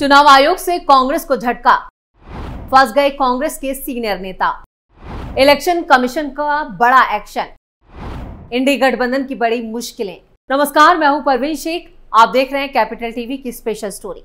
चुनाव आयोग से कांग्रेस को झटका। फंस गए कांग्रेस के सीनियर नेता। इलेक्शन कमीशन का बड़ा एक्शन। इंडी गठबंधन की बड़ी मुश्किलें। नमस्कार, मैं हूँ परवीन शेख। आप देख रहे हैं कैपिटल टीवी की स्पेशल स्टोरी।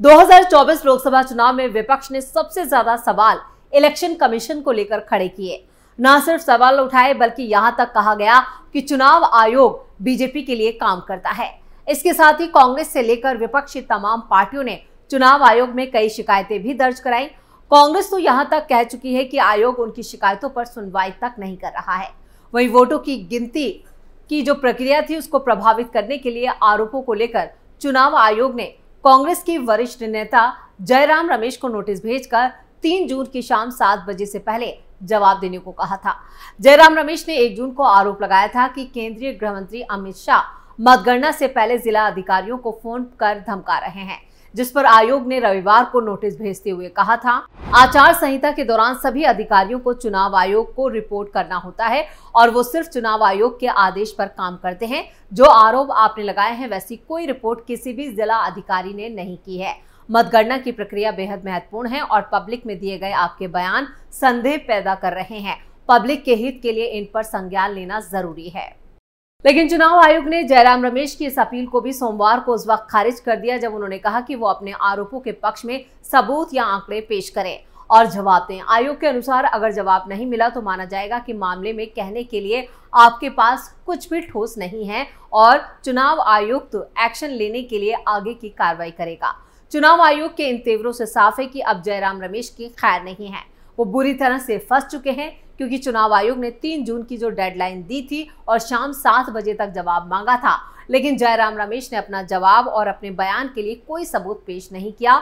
2024 लोकसभा चुनाव में विपक्ष ने सबसे ज़्यादा सवाल इलेक्शन कमीशन को लेकर खड़े किए। न सिर्फ़ सवाल उठाए, बल्कि यहाँ तक कहा गया कि चुनाव आयोग बीजेपी के लिए काम करता है। इसके साथ ही कांग्रेस से लेकर विपक्षी तमाम पार्टियों ने चुनाव आयोग में कई शिकायतें भी दर्ज कराई। कांग्रेस तो यहाँ तक कह चुकी है कि आयोग उनकी शिकायतों पर सुनवाई तक नहीं कर रहा है। वहीं वोटों की गिनती की जो प्रक्रिया थी, उसको प्रभावित करने के लिए आरोपों को लेकर चुनाव आयोग ने कांग्रेस के वरिष्ठ नेता जयराम रमेश को नोटिस भेजकर तीन जून की शाम सात बजे से पहले जवाब देने को कहा था। जयराम रमेश ने एक जून को आरोप लगाया था कि केंद्रीय गृह मंत्री अमित शाह मतगणना से पहले जिला अधिकारियों को फ़ोन कर धमका रहे हैं। जिस पर आयोग ने रविवार को नोटिस भेजते हुए कहा था, आचार संहिता के दौरान सभी अधिकारियों को चुनाव आयोग को रिपोर्ट करना होता है और वो सिर्फ़ चुनाव आयोग के आदेश पर काम करते हैं। जो आरोप आपने लगाए हैं, वैसी कोई रिपोर्ट किसी भी जिला अधिकारी ने नहीं की है। मतगणना की प्रक्रिया बेहद महत्वपूर्ण है और पब्लिक में दिए गए आपके बयान संदेह पैदा कर रहे हैं। पब्लिक के हित के लिए इन पर संज्ञान लेना ज़रूरी है। लेकिन चुनाव आयोग ने जयराम रमेश की इस अपील को भी सोमवार को उस वक्त खारिज कर दिया जब उन्होंने कहा कि वो अपने आरोपों के पक्ष में सबूत या आंकड़े पेश करें और जवाब दें। आयोग के अनुसार अगर जवाब नहीं मिला तो माना जाएगा कि मामले में कहने के लिए आपके पास कुछ भी ठोस नहीं है और चुनाव आयुक्त तो एक्शन लेने के लिए आगे की कार्रवाई करेगा। चुनाव आयोग के इन तेवरों से साफ़ है कि अब जयराम रमेश की खैर नहीं है। वो बुरी तरह से फंस चुके हैं। क्योंकि चुनाव आयोग ने तीन जून की जो डेडलाइन दी थी और शाम सात बजे तक जवाब मांगा था। लेकिन जयराम रमेश ने अपना जवाब और अपने बयान के लिए कोई सबूत पेश नहीं किया,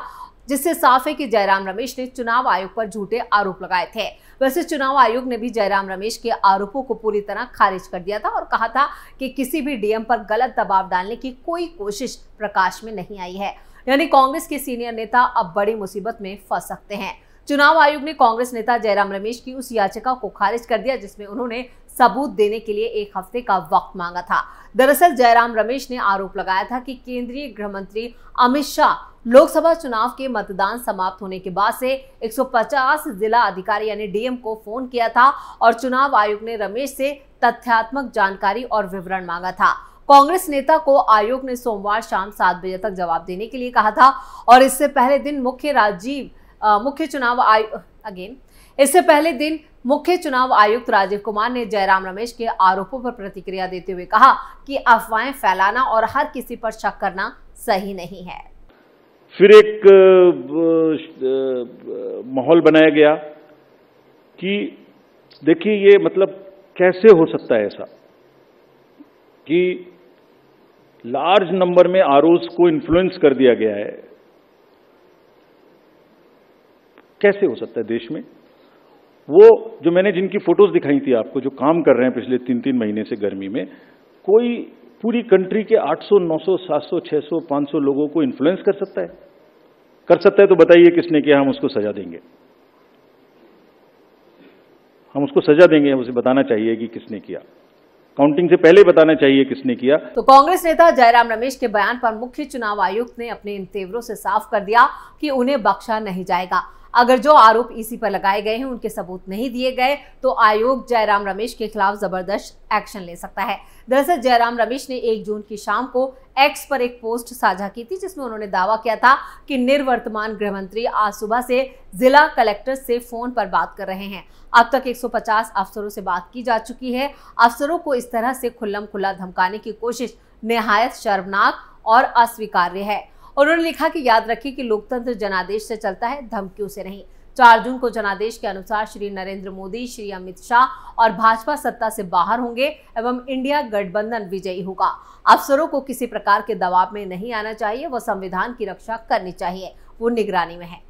जिससे साफ़ है कि जयराम रमेश ने चुनाव आयोग पर झूठे आरोप लगाए थे। वैसे चुनाव आयोग ने भी जयराम रमेश के आरोपों को पूरी तरह खारिज कर दिया था और कहा था कि किसी भी डीएम पर गलत दबाव डालने की कोई कोशिश प्रकाश में नहीं आई है। यानी कांग्रेस के सीनियर नेता अब बड़ी मुसीबत में फंस सकते हैं। चुनाव आयोग ने कांग्रेस नेता जयराम रमेश की उस याचिका को खारिज कर दिया, जिसमें उन्होंने सबूत देने के लिए एक हफ़्ते का वक्त मांगा था। दरअसल, जयराम रमेश ने आरोप लगाया था कि केंद्रीय गृह मंत्री अमित शाह लोकसभा चुनाव के मतदान समाप्त होने के बाद से 150 जिला अधिकारी यानी डीएम को फ़ोन किया था और चुनाव आयोग ने रमेश से तथ्यात्मक जानकारी और विवरण मांगा था। कांग्रेस नेता को आयोग ने सोमवार शाम सात बजे तक जवाब देने के लिए कहा था और इससे पहले दिन मुख्य राजीव मुख्य चुनाव आयुक्त अगेन इससे पहले दिन मुख्य चुनाव आयुक्त राजीव कुमार ने जयराम रमेश के आरोपों पर प्रतिक्रिया देते हुए कहा कि अफवाहें फैलाना और हर किसी पर शक करना सही नहीं है। फिर एक माहौल बनाया गया कि देखिए ये मतलब कैसे हो सकता है ऐसा कि लार्ज नंबर में आरोज को इन्फ्लुएंस कर दिया गया है। कैसे हो सकता है देश में? वो जो मैंने जिनकी फ़ोटोज़ दिखाई थी आपको जो काम कर रहे हैं पिछले तीन तीन महीने से गर्मी में कोई पूरी कंट्री के 800, 900, 700, 600, 500 लोगों को इन्फ्लुएंस कर सकता है? कर सकता है तो बताइए किसने किया हम उसको सजा देंगे। हम उसको सजा देंगे उसे बताना चाहिए कि किसने किया। काउंटिंग से पहले बताना चाहिए किसने किया। तो कांग्रेस नेता जयराम रमेश के बयान पर मुख्य चुनाव आयुक्त ने अपने इन तेवरों से साफ़ कर दिया कि उन्हें बख्शा नहीं जाएगा। अगर जो आरोप इसी पर लगाए गए हैं, उनके सबूत नहीं दिए गए तो आयोग जयराम रमेश के खिलाफ ज़बरदस्त एक्शन ले सकता है। दरअसल जयराम रमेश ने एक जून की शाम को एक्स पर एक पोस्ट साझा की थी, जिसमें उन्होंने दावा किया था कि निर्वर्तमान गृह मंत्री आज सुबह से जिला कलेक्टर से फ़ोन पर बात कर रहे हैं। अब तक 150 अफसरों से बात की जा चुकी है। अफसरों को इस तरह से खुल्लम खुल्ला धमकाने की कोशिश निहायत शर्मनाक और अस्वीकार्य है। उन्होंने लिखा कि याद रखिए कि लोकतंत्र जनादेश से चलता है, धमकियों से नहीं। चार जून को जनादेश के अनुसार श्री नरेंद्र मोदी, श्री अमित शाह और भाजपा सत्ता से बाहर होंगे एवं इंडिया गठबंधन विजयी होगा। अफसरों को किसी प्रकार के दबाव में नहीं आना चाहिए, वह संविधान की रक्षा करनी चाहिए, वो निगरानी में है।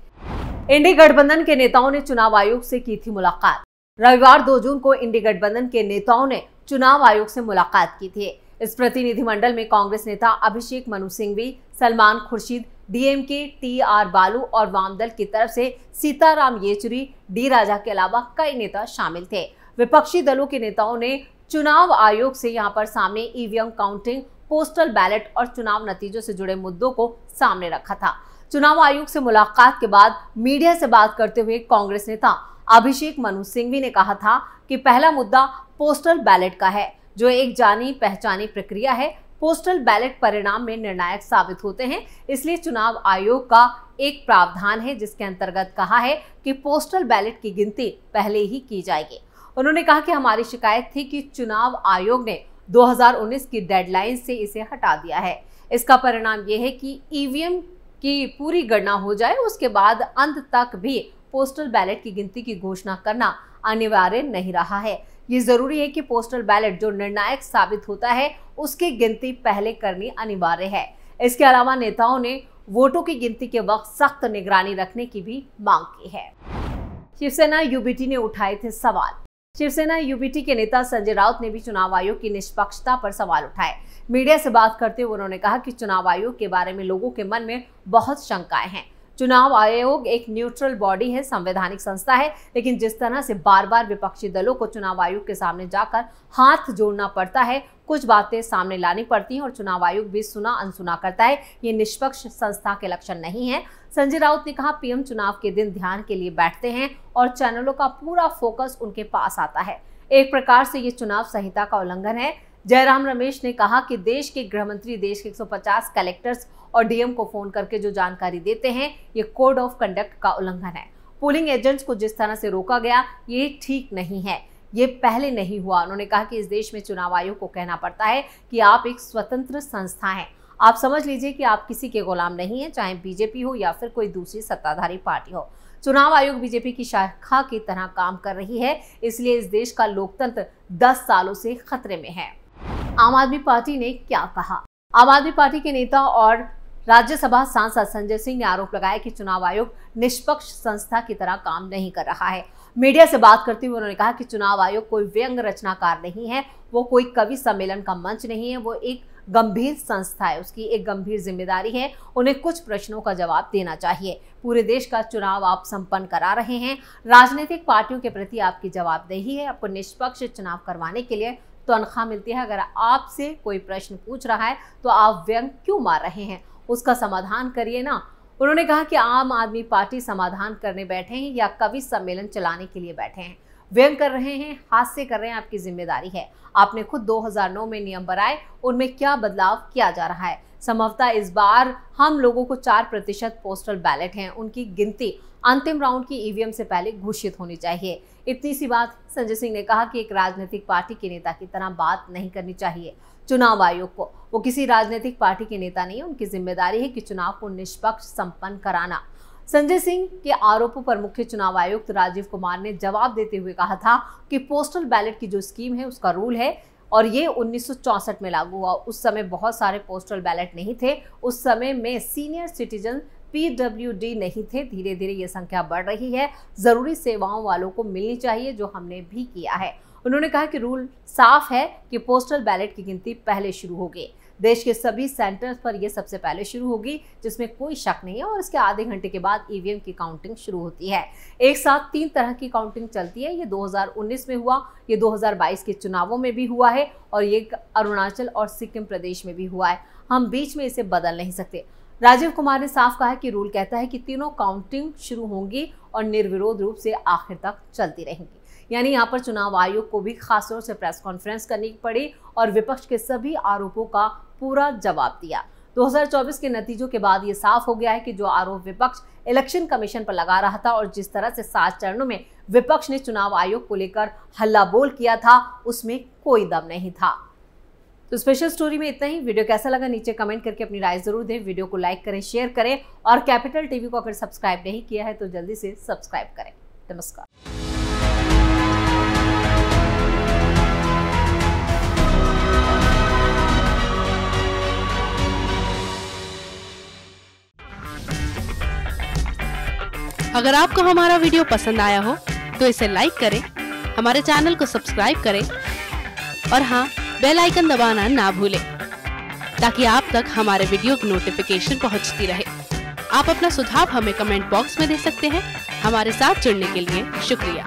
इंडी गठबंधन के नेताओं ने चुनाव आयोग से की थी मुलाकात। रविवार 2 जून को इंडी गठबंधन के नेताओं ने चुनाव आयोग से मुलाकात की थी। इस प्रतिनिधिमंडल में कांग्रेस नेता Abhishek Manu Singhvi, Salman Khurshid, DMK T R Baalu और वाम दल की तरफ़ से सीताराम येचुरी, डी राजा के अलावा कई नेता शामिल थे। विपक्षी दलों के नेताओं ने चुनाव आयोग से यहाँ पर सामने ईवीएम काउंटिंग, पोस्टल बैलेट और चुनाव नतीजों से जुड़े मुद्दों को सामने रखा था। चुनाव आयोग से मुलाकात के बाद मीडिया से बात करते हुए कांग्रेस नेता अभिषेक मनु सिंघवी ने कहा था कि पहला मुद्दा पोस्टल बैलेट का है। जो एक जानी पहचानी प्रक्रिया है पोस्टल बैलेट परिणाम में निर्णायक साबित होते हैं। इसलिए चुनाव आयोग का एक प्रावधान है, जिसके अंतर्गत कहा है कि पोस्टल बैलेट की गिनती पहले ही की जाएगी। उन्होंने कहा कि हमारी शिकायत थी कि चुनाव आयोग ने 2019 की डेडलाइन से इसे हटा दिया है। इसका परिणाम यह है कि ईवीएम की पूरी गणना हो जाए, उसके बाद अंत तक भी पोस्टल बैलेट की गिनती की घोषणा करना अनिवार्य नहीं रहा है। ये ज़रूरी है कि पोस्टल बैलेट जो निर्णायक साबित होता है, उसकी गिनती पहले करनी अनिवार्य है। इसके अलावा नेताओं ने वोटों की गिनती के वक्त सख्त निगरानी रखने की भी मांग की है। शिवसेना यूबीटी ने उठाए थे सवाल। शिवसेना यूबीटी के नेता संजय राउत ने भी चुनाव आयोग की निष्पक्षता पर सवाल उठाए। मीडिया से बात करते हुए उन्होंने कहा कि चुनाव आयोग के बारे में लोगों के मन में बहुत शंकाएँ हैं। चुनाव आयोग एक न्यूट्रल बॉडी है, संवैधानिक संस्था है, लेकिन जिस तरह से बार बार विपक्षी दलों को चुनाव आयोग के सामने जाकर हाथ जोड़ना पड़ता है, कुछ बातें सामने लानी पड़ती हैं और चुनाव आयोग भी सुना अनसुना करता है। ये निष्पक्ष संस्था के लक्षण नहीं है। संजय राउत ने कहा, पीएम चुनाव के दिन ध्यान के लिए बैठते हैं और चैनलों का पूरा फोकस उनके पास आता है। एक प्रकार से ये चुनाव संहिता का उल्लंघन है। जयराम रमेश ने कहा कि देश के गृह मंत्री, देश के 150 कलेक्टर्स और डीएम को फ़ोन करके जो जानकारी देते हैं, ये कोड ऑफ़ कंडक्ट का उल्लंघन है। पोलिंग एजेंट्स को जिस तरह से रोका गया, ये ठीक नहीं है। ये पहले नहीं हुआ। उन्होंने कहा कि इस देश में चुनाव आयोग को कहना पड़ता है कि आप एक स्वतंत्र संस्था हैं। आप समझ लीजिए कि आप किसी के गुलाम नहीं है, चाहे बीजेपी हो या फिर कोई दूसरी सत्ताधारी पार्टी हो। चुनाव आयोग बीजेपी की शाखा की तरह काम कर रही है, इसलिए इस देश का लोकतंत्र 10 सालों से खतरे में है। आम आदमी पार्टी ने क्या कहा? आम आदमी पार्टी के नेता और राज्यसभा सांसद संजय सिंह ने आरोप लगाया कि चुनाव आयोग निष्पक्ष संस्था की तरह काम नहीं कर रहा है। मीडिया से बात करते हुए उन्होंने कहा कि चुनाव आयोग कोई व्यंग रचनाकार नहीं है, वो कोई कवि सम्मेलन का मंच नहीं है, वो एक गंभीर संस्था है, उसकी एक गंभीर ज़िम्मेदारी है, उन्हें कुछ प्रश्नों का जवाब देना चाहिए। पूरे देश का चुनाव आप संपन्न करा रहे हैं, राजनीतिक पार्टियों के प्रति आपकी जवाबदेही है, आपको निष्पक्ष चुनाव करवाने के लिए तनख्वाह मिलती है। अगर आपसे कोई प्रश्न पूछ रहा है तो आप व्यंग क्यों मार रहे हैं? उसका समाधान करिए ना। उन्होंने कहा कि आम आदमी पार्टी समाधान करने बैठे हैं या कवि सम्मेलन चलाने के लिए बैठे हैं। व्यंग कर रहे हैं, हास्य कर रहे हैं, आपकी ज़िम्मेदारी है। आपने खुद 2009 में नियम बनाए, उनमें क्या बदलाव किया जा रहा है? संभवतः इस बार हम लोगों को चार प्रतिशत पोस्टल बैलेट हैं। उनकी गिनती अंतिम राउंड की ईवीएम से पहले घोषित होनी चाहिए। इतनी सी बात संजय सिंह ने कहा कि एक राजनीतिक पार्टी के नेता की तरह बात नहीं करनी चाहिए चुनाव आयोग को। वो किसी राजनीतिक पार्टी के नेता नहीं, उनकी ज़िम्मेदारी है कि चुनाव को निष्पक्ष, संपन्न कराना। संजय सिंह के आरोपों पर मुख्य चुनाव आयुक्त राजीव कुमार ने जवाब देते हुए कहा था कि पोस्टल बैलेट की जो स्कीम है, उसका रूल है और ये उन्नीस में लागू हुआ। उस समय बहुत सारे पोस्टल बैलेट नहीं थे। उस समय में सीनियर सिटीजन पीडब्ल्यूडी नहीं थे। धीरे धीरे ये संख्या बढ़ रही है। ज़रूरी सेवाओं वालों को मिलनी चाहिए, जो हमने भी किया है। उन्होंने कहा कि रूल साफ़ है कि पोस्टल बैलेट की गिनती पहले शुरू होगी। देश के सभी सेंटर्स पर यह सबसे पहले शुरू होगी, जिसमें कोई शक नहीं है और इसके आधे घंटे के बाद ईवीएम की काउंटिंग शुरू होती है। एक साथ तीन तरह की काउंटिंग चलती है। ये 2019 में हुआ, ये 2022 के चुनावों में भी हुआ है और ये अरुणाचल और सिक्किम प्रदेश में भी हुआ है। हम बीच में इसे बदल नहीं सकते। राजीव कुमार ने साफ़ कहा कि रूल कहता है कि तीनों काउंटिंग शुरू होंगी और निर्विरोध रूप से आखिर तक चलती रहेंगी। यानी यहाँ पर चुनाव आयोग को भी खासतौर से प्रेस कॉन्फ्रेंस करनी पड़ी और विपक्ष के सभी आरोपों का पूरा जवाब दिया। 2024 के नतीजों के बाद ये साफ़ हो गया है कि जो आरोप विपक्ष इलेक्शन कमीशन पर लगा रहा था और जिस तरह से सात चरणों में विपक्ष ने चुनाव आयोग को लेकर हल्ला बोल किया था, उसमें कोई दम नहीं था। तो स्पेशल स्टोरी में इतना ही। वीडियो कैसा लगा नीचे कमेंट करके अपनी राय ज़रूर दें। वीडियो को लाइक करें शेयर करें और कैपिटल टीवी को अगर सब्सक्राइब नहीं किया है तो जल्दी से सब्सक्राइब करें। नमस्कार। अगर आपको हमारा वीडियो पसंद आया हो तो इसे लाइक करें, हमारे चैनल को सब्सक्राइब करें और हाँ बेल आइकन दबाना ना भूलें, ताकि आप तक हमारे वीडियो की नोटिफिकेशन पहुँचती रहे। आप अपना सुझाव हमें कमेंट बॉक्स में दे सकते हैं। हमारे साथ जुड़ने के लिए शुक्रिया।